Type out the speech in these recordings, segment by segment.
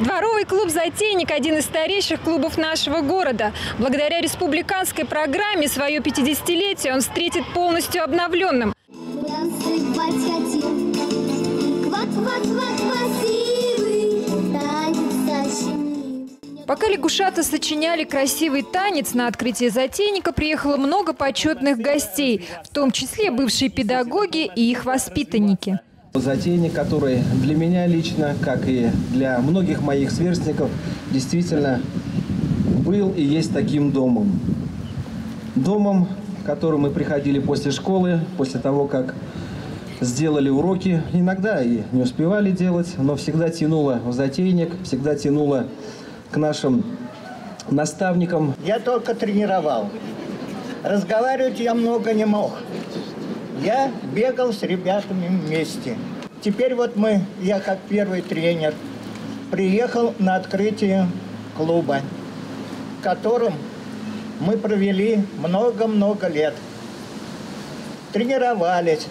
Дворовый клуб «Затейник» – один из старейших клубов нашего города. Благодаря республиканской программе свое 50-летие он встретит полностью обновленным. Пока лягушата сочиняли красивый танец, на открытие «Затейника» приехало много почетных гостей, в том числе бывшие педагоги и их воспитанники. Затейник, который для меня лично, как и для многих моих сверстников, действительно был и есть таким домом. Домом, в который мы приходили после школы, после того, как сделали уроки. Иногда и не успевали делать, но всегда тянуло в затейник, всегда тянуло к нашим наставникам, Я только тренировал. Разговаривать я много не мог. Я бегал с ребятами вместе. Теперь вот мы, я как первый тренер, приехал на открытие клуба, в котором мы провели много-много лет. Тренировались,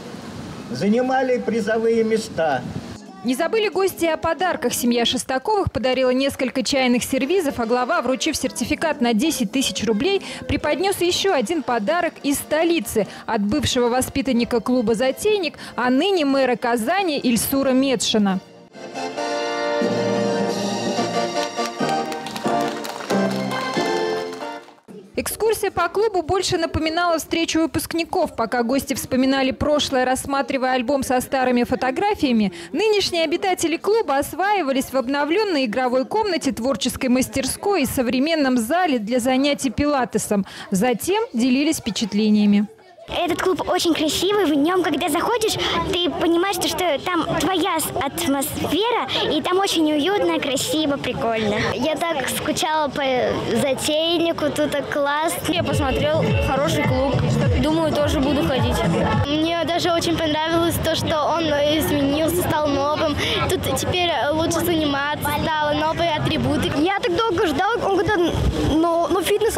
занимали призовые места – Не забыли гости о подарках. Семья Шестаковых подарила несколько чайных сервизов, а глава, вручив сертификат на 10 тысяч рублей, преподнес еще один подарок из столицы от бывшего воспитанника клуба «Затейник», а ныне мэра Казани Ильсура Медшина. Экскурсия по клубу больше напоминала встречу выпускников. Пока гости вспоминали прошлое, рассматривая альбом со старыми фотографиями, нынешние обитатели клуба осваивались в обновленной игровой комнате, творческой мастерской и современном зале для занятий пилатесом. Затем делились впечатлениями. Этот клуб очень красивый, в нем, когда заходишь, ты понимаешь, что, там твоя атмосфера, и там очень уютно, красиво, прикольно. Я так скучала по затейнику, тут так классно. Я посмотрел, хороший клуб. Думаю, тоже буду ходить. Мне даже очень понравилось то, что он изменился, стал новым. Тут теперь лучше заниматься стало, новые атрибуты. Я так долго ждал, он когда фитнес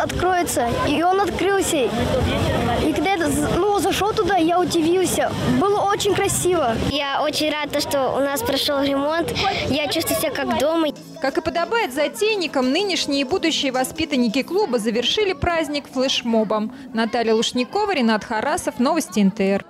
откроется, и он открылся. И когда я ну, зашел туда, я удивился. Было очень красиво. Я очень рада, что у нас прошел ремонт. Я чувствую себя как дома. Как и подобает затейникам, нынешние и будущие воспитанники клуба завершили праздник флешмобом. Наталья Лушникова, Ренат Харасов, Новости НТР.